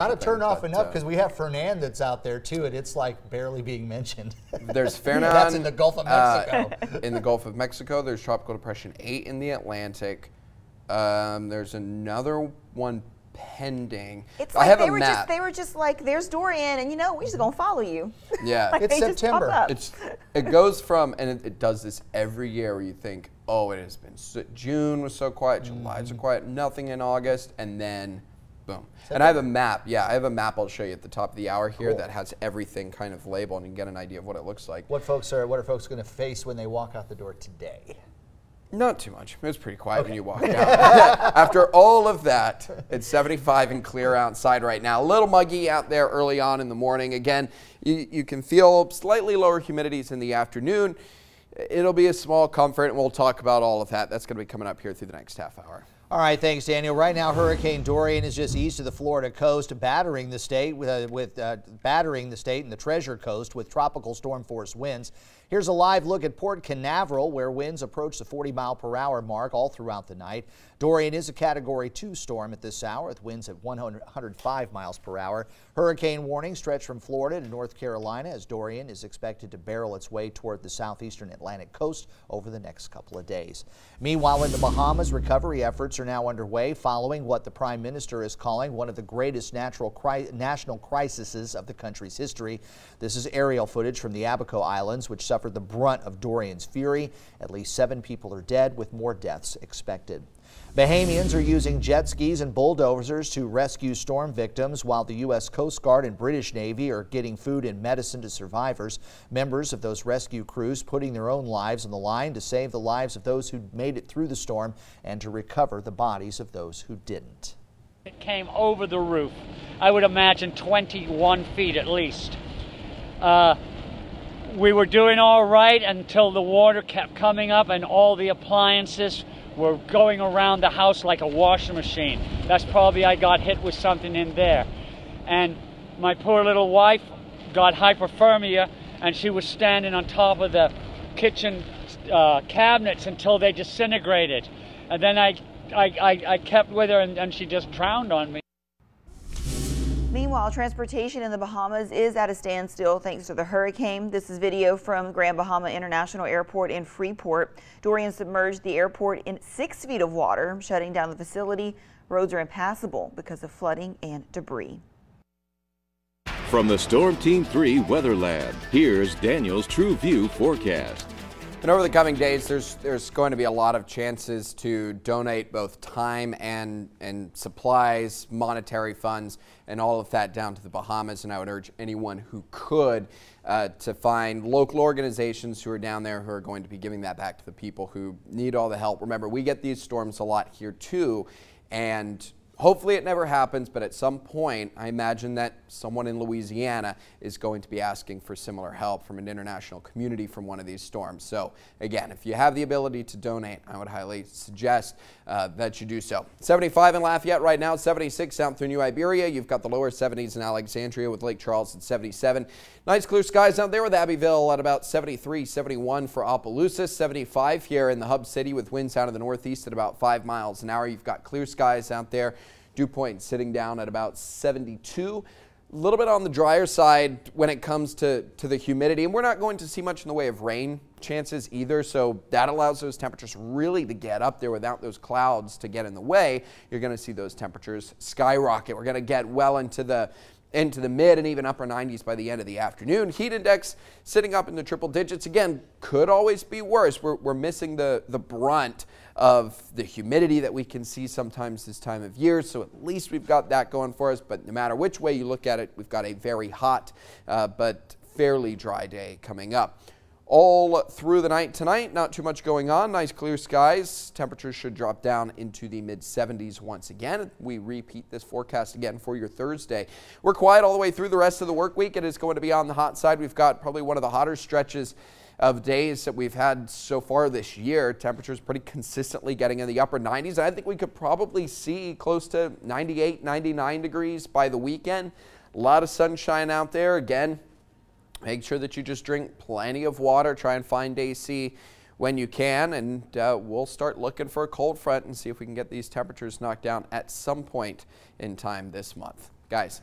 Got to turn off enough because uh, we have Fernand that's out there too, and it's like barely being mentioned. There's Fernand. that's in the Gulf of Mexico. Uh, in the Gulf of Mexico, there's Tropical Depression 8 in the Atlantic. Um, there's another one pending. It's like I have they a were map. just they were just like, there's Dorian, and you know we're just gonna follow you. Yeah, like it's September. It's it goes from and it, it, does this every year where you think, oh, it has been so, June was so quiet, July mm -hmm. so quiet, nothing in August, and then boom. And I have a map. Yeah, I have a map I'll show you at the top of the hour here cool. that has everything kind of labeled and you can get an idea of what it looks like. What folks are what are folks going to face when they walk out the door today? Not too much. It was pretty quiet okay. when you walked out. After all of that, it's 75 and clear outside right now. A little muggy out there early on in the morning. Again, you, you can feel slightly lower humidities in the afternoon. It'll be a small comfort, and we'll talk about all of that. That's going to be coming up here through the next half hour. All right, thanks, Daniel. Right now, Hurricane Dorian is just east of the Florida coast, battering the state with, uh, with uh, battering the state and the Treasure Coast with tropical storm force winds. Here's a live look at Port Canaveral, where winds approach the 40 mile per hour mark all throughout the night. Dorian is a Category 2 storm at this hour with winds at 105 miles per hour. Hurricane warning stretch from Florida to North Carolina as Dorian is expected to barrel its way toward the southeastern Atlantic coast over the next couple of days. Meanwhile, in the Bahamas, recovery efforts are now underway following what the Prime Minister is calling one of the greatest natural cri national crises of the country's history. This is aerial footage from the Abaco Islands, which suffered suffered the brunt of Dorian's fury. At least seven people are dead, with more deaths expected. Bahamians are using jet skis and bulldozers to rescue storm victims while the U.S. Coast Guard and British Navy are getting food and medicine to survivors. Members of those rescue crews putting their own lives on the line to save the lives of those who made it through the storm and to recover the bodies of those who didn't. It came over the roof. I would imagine 21 feet at least. Uh, we were doing all right until the water kept coming up and all the appliances were going around the house like a washing machine. That's probably I got hit with something in there. And my poor little wife got hypothermia and she was standing on top of the kitchen uh, cabinets until they disintegrated. And then I, I, I, I kept with her and, and she just drowned on me. Meanwhile, transportation in the Bahamas is at a standstill thanks to the hurricane. This is video from Grand Bahama International Airport in Freeport. Dorian submerged the airport in six feet of water, shutting down the facility. Roads are impassable because of flooding and debris. From the Storm Team 3 Weather Lab, here's Daniel's True View forecast. And over the coming days, there's there's going to be a lot of chances to donate both time and and supplies, monetary funds, and all of that down to the Bahamas. And I would urge anyone who could uh, to find local organizations who are down there who are going to be giving that back to the people who need all the help. Remember, we get these storms a lot here too, and Hopefully it never happens, but at some point, I imagine that someone in Louisiana is going to be asking for similar help from an international community from one of these storms. So again, if you have the ability to donate, I would highly suggest uh, that you do so. 75 in Lafayette right now, 76 out through New Iberia. You've got the lower 70s in Alexandria with Lake Charles at 77. Nice clear skies out there with Abbeville at about 73, 71 for Opelousas, 75 here in the hub city with winds out of the northeast at about 5 miles an hour. You've got clear skies out there. Dew point sitting down at about 72. A little bit on the drier side when it comes to, to the humidity. And we're not going to see much in the way of rain chances either. So that allows those temperatures really to get up there without those clouds to get in the way. You're going to see those temperatures skyrocket. We're going to get well into the into the mid and even upper 90s by the end of the afternoon. Heat index sitting up in the triple digits. Again, could always be worse. We're, we're missing the, the brunt of the humidity that we can see sometimes this time of year. So at least we've got that going for us. But no matter which way you look at it, we've got a very hot uh, but fairly dry day coming up all through the night tonight. Not too much going on. Nice clear skies. Temperatures should drop down into the mid 70s once again. We repeat this forecast again for your Thursday. We're quiet all the way through the rest of the work week. It is going to be on the hot side. We've got probably one of the hotter stretches of days that we've had so far this year. Temperatures pretty consistently getting in the upper 90s. I think we could probably see close to 98, 99 degrees by the weekend. A lot of sunshine out there. Again, Make sure that you just drink plenty of water. Try and find AC when you can, and uh, we'll start looking for a cold front and see if we can get these temperatures knocked down at some point in time this month. Guys,